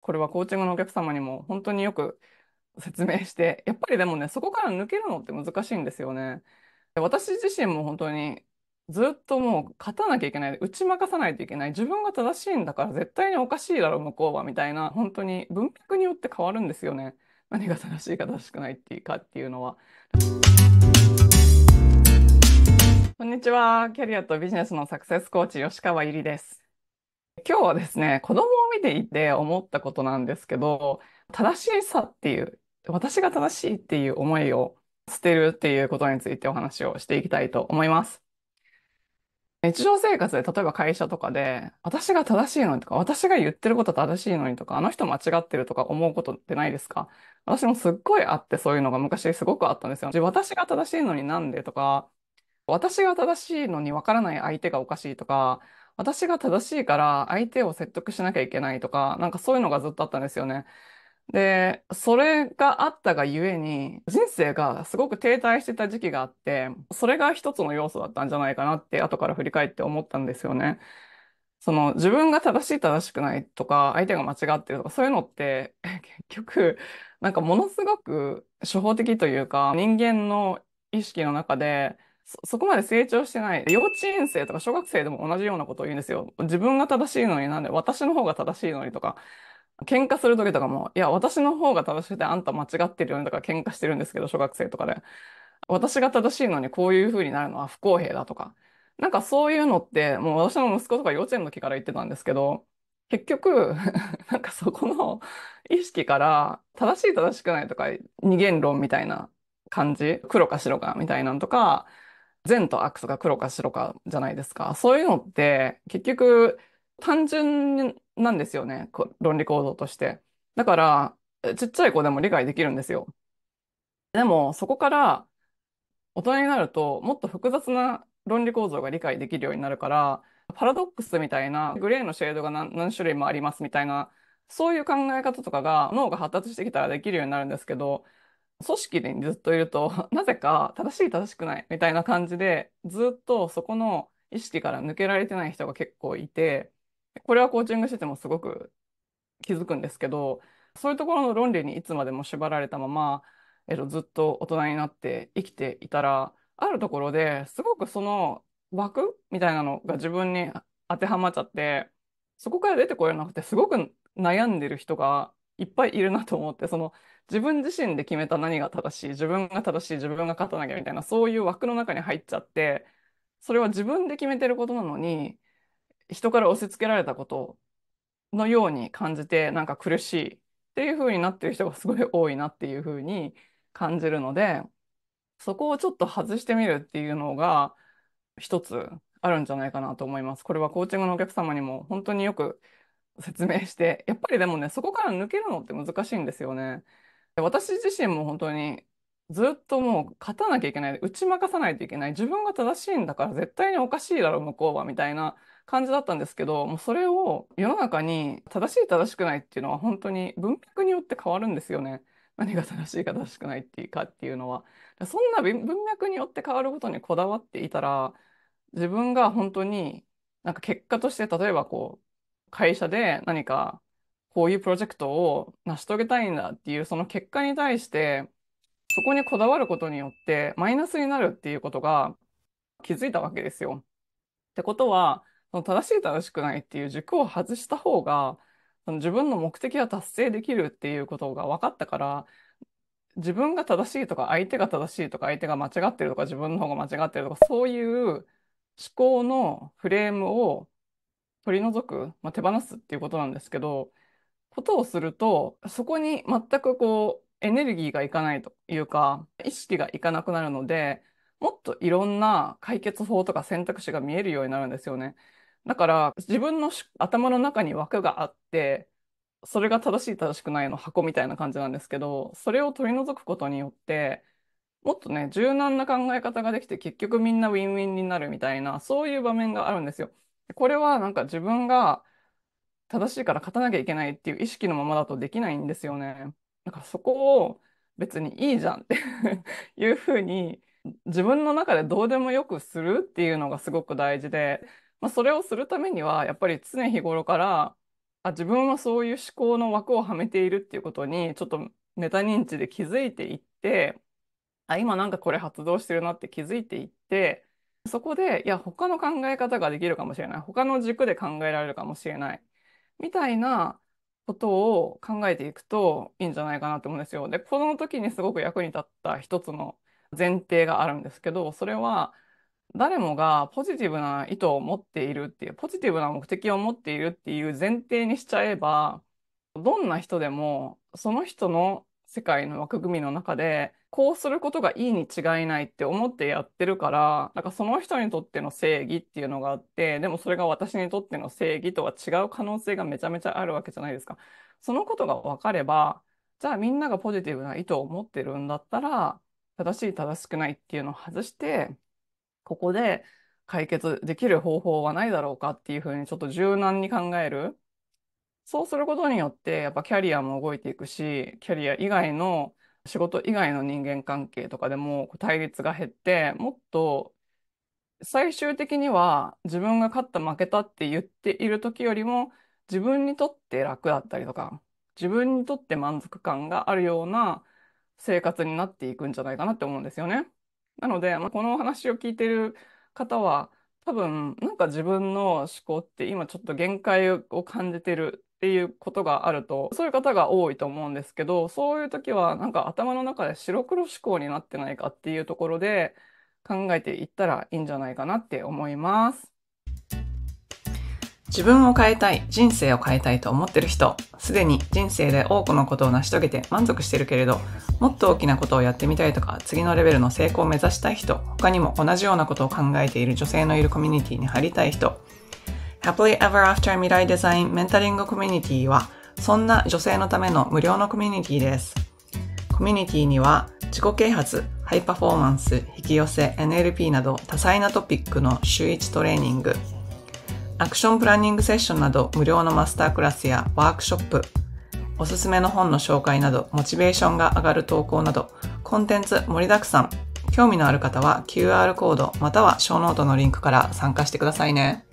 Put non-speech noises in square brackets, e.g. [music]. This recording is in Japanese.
これはコーチングのお客様にも本当によく説明して、やっぱりでもね、そこから抜けるのって難しいんですよね。私自身も本当にずっともう勝たなきゃいけない、打ち負かさないといけない、自分が正しいんだから絶対におかしいだろ、向こうは、みたいな、本当に文脈によって変わるんですよね。何が正しいか正しくないっていうかっていうのは。こんにちは。キャリアとビジネスのサクセスコーチ、吉川ゆりです。今日はですね、子供を見ていて思ったことなんですけど、正しさっていう、私が正しいっていう思いを捨てるっていうことについてお話をしていきたいと思います。日常生活で、例えば会社とかで、私が正しいのにとか、私が言ってること正しいのにとか、あの人間違ってるとか思うことってないですか？私もすっごいあって、そういうのが昔すごくあったんですよ。私が正しいのになんでとか、私が正しいのにわからない相手がおかしいとか、私が正しいから相手を説得しなきゃいけないとか、なんかそういうのがずっとあったんですよね。で、それがあったがゆえに、人生がすごく停滞してた時期があって、それが一つの要素だったんじゃないかなって後から振り返って思ったんですよね。その自分が正しい正しくないとか、相手が間違ってるとか、そういうのって、[laughs] 結局、なんかものすごく初歩的というか、人間の意識の中で、そ、そこまで成長してない。幼稚園生とか小学生でも同じようなことを言うんですよ。自分が正しいのになんで私の方が正しいのにとか。喧嘩する時とかも、いや、私の方が正しくてあんた間違ってるよねとか喧嘩してるんですけど、小学生とかで。私が正しいのにこういう風になるのは不公平だとか。なんかそういうのって、もう私の息子とか幼稚園の時から言ってたんですけど、結局、[laughs] なんかそこの [laughs] 意識から正しい正しくないとか二元論みたいな感じ、黒か白かみたいなのとか、善と悪とか黒か白かじゃないですか。そういうのって結局単純なんですよね。論理構造として。だから、ちっちゃい子でも理解できるんですよ。でも、そこから大人になると、もっと複雑な論理構造が理解できるようになるから、パラドックスみたいな、グレーのシェードが何、何種類もありますみたいな、そういう考え方とかが脳が発達してきたらできるようになるんですけど、組織にずっといると、[laughs] なぜか正しい正しくないみたいな感じで、ずっとそこの意識から抜けられてない人が結構いて、これはコーチングしててもすごく気づくんですけど、そういうところの論理にいつまでも縛られたまま、えっと、ずっと大人になって生きていたら、あるところですごくその枠みたいなのが自分に当てはまっちゃって、そこから出てこれなくて、すごく悩んでる人がいっぱいいるなと思って、その自分自身で決めた何が正しい、自分が正しい、自分が勝たなきゃみたいな、そういう枠の中に入っちゃって、それは自分で決めてることなのに、人から押し付けられたことのように感じて、なんか苦しいっていう風になってる人がすごい多いなっていう風に感じるので、そこをちょっと外してみるっていうのが一つあるんじゃないかなと思います。これはコーチングのお客様にも本当によく説明して、やっぱりでもね、そこから抜けるのって難しいんですよね。私自身も本当にずっともう勝たなきゃいけない、打ち負かさないといけない、自分が正しいんだから絶対におかしいだろ、向こうは、みたいな感じだったんですけど、もうそれを世の中に正しい正しくないっていうのは本当に文脈によって変わるんですよね。何が正しいか正しくないっていうかっていうのは。そんな文脈によって変わることにこだわっていたら、自分が本当になんか結果として例えばこう、会社で何かこういうプロジェクトを成し遂げたいんだっていうその結果に対して、そこにこだわることによってマイナスになるっていうことが気づいたわけですよ。ってことは、その正しい正しくないっていう軸を外した方が、その自分の目的は達成できるっていうことが分かったから、自分が正しいとか、相手が正しいとか、相手が間違ってるとか、自分の方が間違ってるとか、そういう思考のフレームを取り除く、まあ、手放すっていうことなんですけど、ことをすると、そこに全くこう、エネルギーがいかないというか、意識がいかなくなるので、もっといろんな解決法とか選択肢が見えるようになるんですよね。だから自分の頭の中に枠があって、それが正しい正しくないの箱みたいな感じなんですけど、それを取り除くことによって、もっとね、柔軟な考え方ができて結局みんなウィンウィンになるみたいな、そういう場面があるんですよ。これはなんか自分が正しいから勝たなきゃいけないっていう意識のままだとできないんですよね。だからそこを別にいいじゃんって [laughs] いうふうに自分の中でどうでもよくするっていうのがすごく大事で、まあ、それをするためにはやっぱり常日頃からあ、自分はそういう思考の枠をはめているっていうことに、ちょっとメタ認知で気づいていって、あ、今なんかこれ発動してるなって気づいていって、そこで、いや、他の考え方ができるかもしれない。他の軸で考えられるかもしれない。みたいなことを考えていくといいんじゃないかなと思うんですよ。で、この時にすごく役に立った一つの前提があるんですけど、それは、誰もがポジティブな意図を持っているっていう、ポジティブな目的を持っているっていう前提にしちゃえば、どんな人でもその人の世界の枠組みの中で、こうすることがいいに違いないって思ってやってるから、なんかその人にとっての正義っていうのがあって、でもそれが私にとっての正義とは違う可能性がめちゃめちゃあるわけじゃないですか。そのことが分かれば、じゃあみんながポジティブな意図を持ってるんだったら、正しい正しくないっていうのを外して、ここで解決できる方法はないだろうかっていうふうにちょっと柔軟に考える。そうすることによって、やっぱキャリアも動いていくし、キャリア以外の仕事以外の人間関係とかでも対立が減って、もっと最終的には自分が勝った負けたって言っている時よりも自分にとって楽だったりとか、自分にとって満足感があるような生活になっていくんじゃないかなって思うんですよね。なので、まあ、このお話を聞いてる方は多分なんか自分の思考って今ちょっと限界を感じてるっていうことがあると、そういう方が多いと思うんですけど、そういう時はなんか頭の中で白黒思考になってないかっていうところで考えていったらいいんじゃないかなって思います。自分を変えたい、人生を変えたいと思ってる人、すでに人生で多くのことを成し遂げて満足してるけれど、もっと大きなことをやってみたいとか、次のレベルの成功を目指したい人、他にも同じようなことを考えている女性のいるコミュニティに入りたい人、Happily Ever After 未来デザインメンタリングコミュニティは、そんな女性のための無料のコミュニティです。コミュニティには、自己啓発、ハイパフォーマンス、引き寄せ、NLP など多彩なトピックの週1トレーニング、アクションプランニングセッションなど無料のマスタークラスやワークショップ、おすすめの本の紹介などモチベーションが上がる投稿などコンテンツ盛りだくさん。興味のある方は QR コードまたはショーノートのリンクから参加してくださいね。